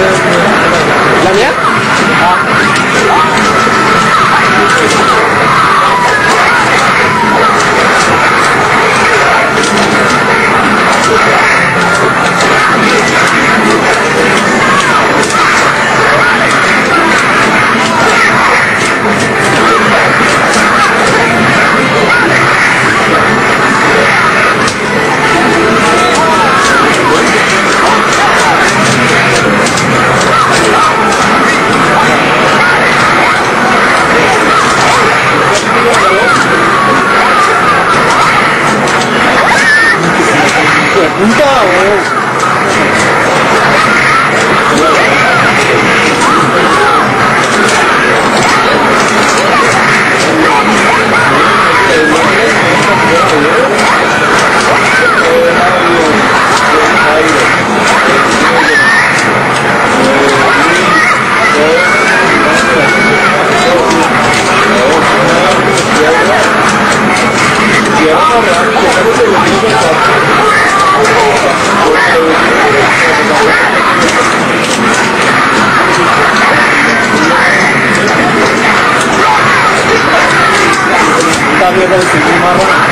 Làm. 一下午 cambio con el marrón.